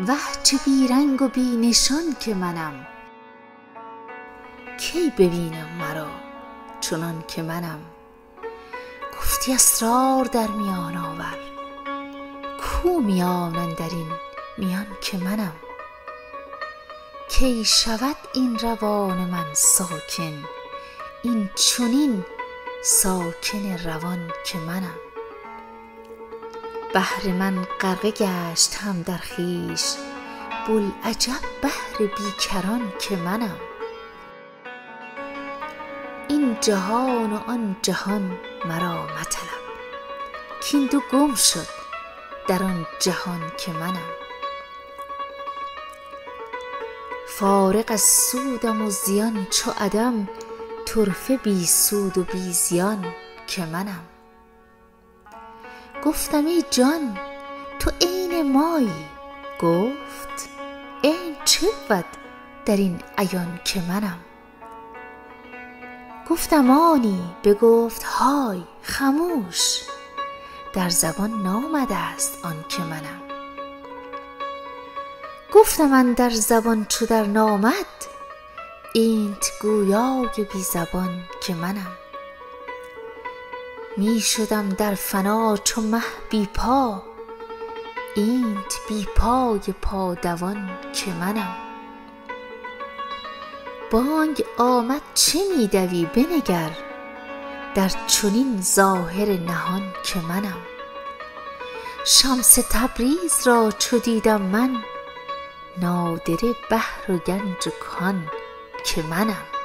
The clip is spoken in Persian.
وه چه بی رنگ و بی نشان که منم. کی ببینم مرا چنان که منم؟ گفتی اسرار در میان آور. کو میان اندرین میان که منم؟ کی شود این روان من ساکن؟ این چنین ساکن روان که منم؟ بحر من غرقه گشت هم در خویش. بوالعجب بحر بی کران که منم. این جهان و آن جهان مرا مطلب. کاین دو گم شد در آن جهان که منم. فارغ از سودم و زیان چو عدم طرفه بی سود و بی زیان که منم. گفتم ای جان تو عین مایی؟ گفت عین چه بود در این عیان که منم؟ گفتم آنی بگفت های خموش در زبان نامده ست آن که منم. گفتم اندر زبان چو درنامد اینت گویای بی زبان که منم. می شدم در فنا چو مه بی پا. اینت بی پای پادوان که منم. بانگ آمد چه می دوی بنگر؟ در چنین ظاهر نهان که منم. شمس تبریز را چو دیدم من نادره بحر و گنج و کان که منم.